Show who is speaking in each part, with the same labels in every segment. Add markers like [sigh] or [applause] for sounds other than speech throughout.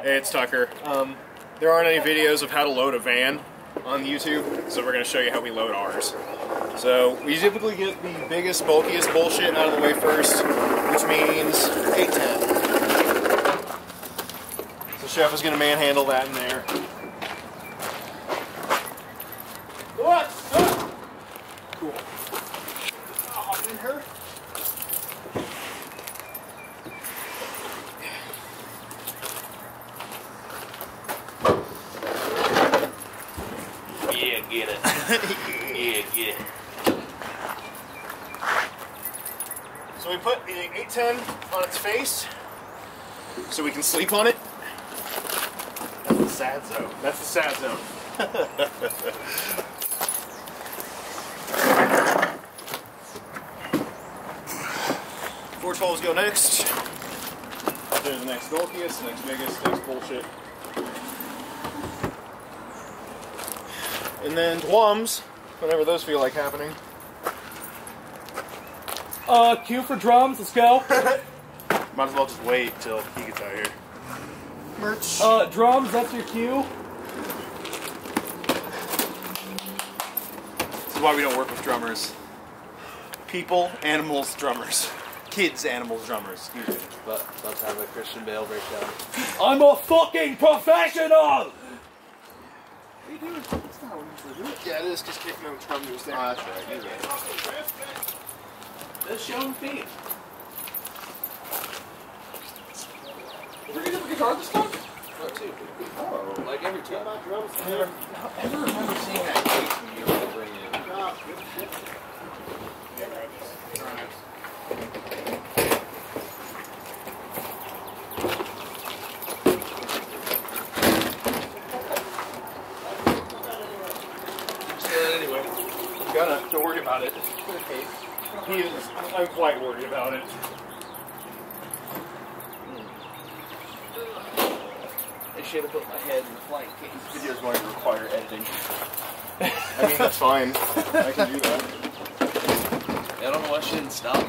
Speaker 1: Hey, it's Tucker. Um, there aren't any videos of how to load a van on YouTube, so we're going to show you how we load ours. So we typically get the biggest, bulkiest bullshit out of the way first, which means 810. So Chef is going to manhandle that in there. What? Cool. Oh, didn't hurt.
Speaker 2: Yeah, get it. yeah, get it.
Speaker 1: So we put the 810 on its face so we can sleep on it. That's the sad zone. That's the sad zone. [laughs] Four twelves go next. There's the next bulkiest, next biggest, next bullshit. And then Dwums, whenever those feel like happening.
Speaker 3: Uh, cue for drums. Let's go. [laughs]
Speaker 1: Might as well just wait till he gets out here. Merch.
Speaker 3: Uh, drums. That's your cue.
Speaker 1: This is why we don't work with drummers. People, animals, drummers. Kids, animals, drummers. Excuse me.
Speaker 2: But let's have a Christian Bale breakdown.
Speaker 3: I'm a fucking professional.
Speaker 1: Yeah, it is because kicking no drummers there.
Speaker 2: Oh, that's right. You're right.
Speaker 3: Show feet. We're a guitar this time.
Speaker 2: Oh, too. Oh, like every time.
Speaker 1: I never, I never remember seeing that case when you
Speaker 2: were bringing it.
Speaker 1: Ah, anyway. Gotta, don't worry about it. He is, I'm quite worried about it.
Speaker 2: I should have put my head in the flight case.
Speaker 1: This video is going to require editing. [laughs] I mean, that's fine. I can do that.
Speaker 2: I don't know why she didn't stop.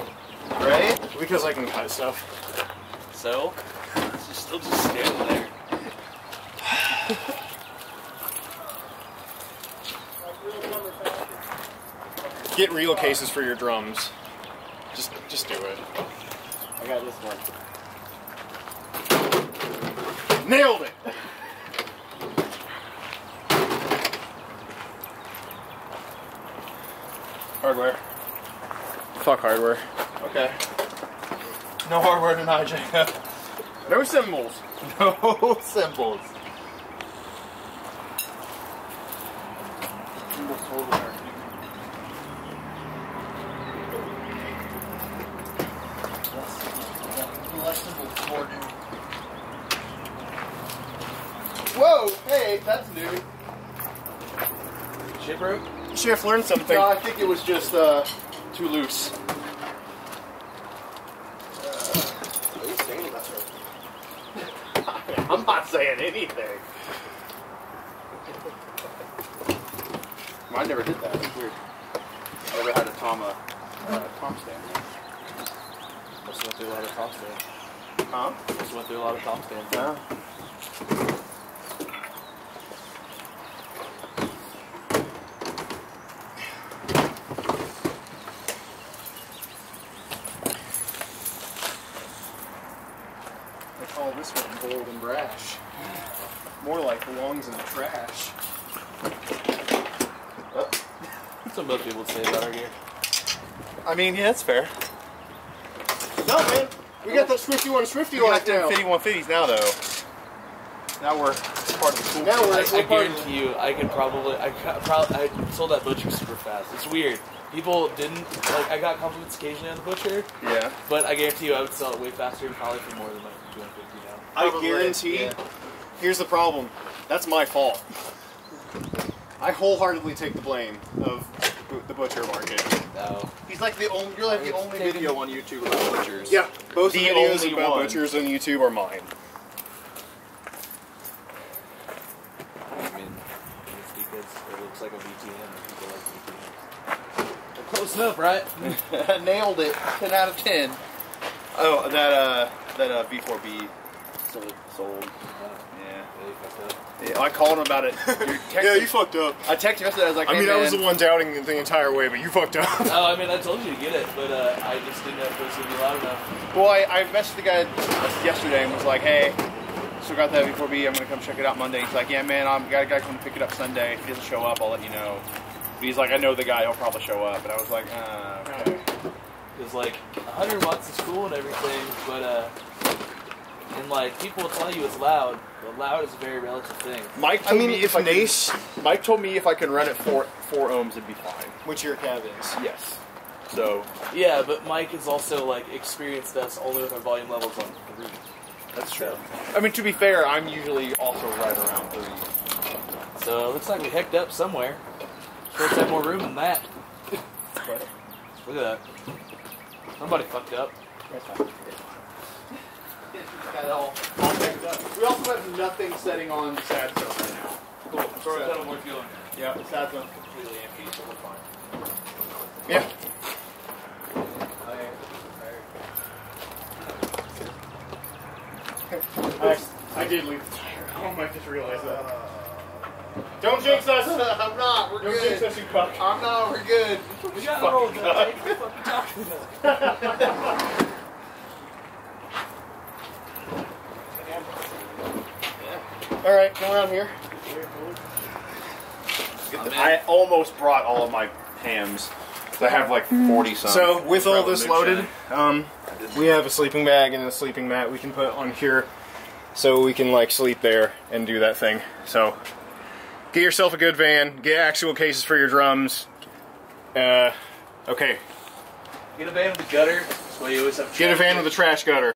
Speaker 1: Right? Because I can cut stuff.
Speaker 2: So, she's still just standing there. [laughs]
Speaker 1: Get real cases for your drums. Just, just do it.
Speaker 2: I got this one.
Speaker 1: Nailed it! Hardware. Fuck hardware. Okay. No hardware tonight, Jacob. No cymbals. [laughs] No cymbals. Whoa! Hey, that's new.
Speaker 2: Shit broke?
Speaker 1: Chef learned something.
Speaker 4: No, I think it was just uh, too loose.
Speaker 2: What are you saying about her? [laughs]
Speaker 1: I'm not saying anything.
Speaker 4: Mine never did that. It's weird. I never had a Tom, uh, uh, Tom stand.
Speaker 2: Just went through a lot of top stands.
Speaker 1: Huh?
Speaker 2: Just went through a lot of top stands.
Speaker 1: Yeah. Call this one bold and brash. More like belongs in the trash.
Speaker 2: That's what most people would say about our gear.
Speaker 1: I mean, yeah, that's fair.
Speaker 4: No, man. We got the Swifty one Swifty
Speaker 1: You got
Speaker 4: right
Speaker 1: them
Speaker 4: now.
Speaker 1: 5150s now, though. Now we're part of the cool.
Speaker 4: Now we're,
Speaker 2: I,
Speaker 4: we're
Speaker 2: I
Speaker 4: part of
Speaker 2: guarantee you, I could probably, I probably, I sold that butcher super fast. It's weird. People didn't like. I got compliments occasionally on the butcher,
Speaker 1: Yeah.
Speaker 2: but I guarantee you, I would sell it way faster, and probably for more than like 250 now.
Speaker 1: I
Speaker 4: Probably,
Speaker 1: guarantee.
Speaker 2: yeah.
Speaker 1: Here's the problem. That's my fault. I wholeheartedly take the blame of the butcher market.
Speaker 2: No.
Speaker 4: He's like the only. You're like the only video on YouTube about butchers.
Speaker 1: Yeah, both
Speaker 2: The
Speaker 1: the videos
Speaker 2: only
Speaker 1: about
Speaker 2: one.
Speaker 1: butchers on YouTube are mine.
Speaker 2: I mean, it's it looks like a VTM. and People like VTMs. Close enough, right? [laughs]
Speaker 4: Nailed it. Ten out of ten.
Speaker 1: Oh, that uh, that uh, V4B
Speaker 4: Sold. Sold.
Speaker 2: Yeah, they.
Speaker 4: Yeah, I called him about it. [laughs] You're
Speaker 1: Yeah, you fucked up.
Speaker 4: I texted yesterday. I was like,
Speaker 1: I
Speaker 4: hey,
Speaker 1: mean, I was the one doubting the entire way, but you fucked up. [laughs]
Speaker 2: Oh, I mean, I told you to get it, but uh, I just didn't know if it was gonna be loud enough.
Speaker 4: Well, I, I messaged the guy yesterday and was like, hey, still got that V4B. I'm gonna come check it out Monday. He's like, yeah, man, I'm got a guy come pick it up Sunday. If he doesn't show up, I'll let you know. But he's like, I know the guy. He'll probably show up. And I was like, uh, okay.
Speaker 2: Because like 100 watts is cool and everything, but uh, and like people will tell you it's loud, but loud is a very relative thing.
Speaker 4: Mike
Speaker 1: I
Speaker 4: told
Speaker 1: mean,
Speaker 4: me
Speaker 1: if
Speaker 4: I could-
Speaker 1: Nace,
Speaker 4: Mike told me if I can run it four four ohms, it'd be fine.
Speaker 1: which your cab is.
Speaker 4: Yes. So
Speaker 2: Yeah, but Mike has also like experienced us only with our volume levels on three.
Speaker 4: That's true. I mean, to be fair, I'm usually also right around three.
Speaker 2: So it looks like we hecked up somewhere. Sure, let's have more room than that. Look at that. Somebody fucked up.
Speaker 4: Got it all, all picked up. We also have nothing setting on sad zone right now.
Speaker 2: Cool. So
Speaker 4: So-
Speaker 2: more fuel.
Speaker 4: Yeah, the sad zone's completely empty, so we're fine.
Speaker 1: Yeah. I, I did leave the tire. I might just realize that. Don't jinx us! [laughs]
Speaker 4: I'm not. We're
Speaker 1: Don't jinx us, you cuck.
Speaker 4: I'm not. We're good.
Speaker 2: We got the roll, What the fuck you talking about? [laughs] [laughs]
Speaker 1: Alright, come around here.
Speaker 4: I almost brought all of my hams. I have like 40 some.
Speaker 1: So, with all this loaded, um, we have a sleeping bag and a sleeping mat we can put on here so we can like sleep there and do that thing. So, get yourself a good van, get actual cases for your drums. Uh, okay,
Speaker 2: Get a van with a gutter. That's why you always have.
Speaker 1: get a van with a trash gutter.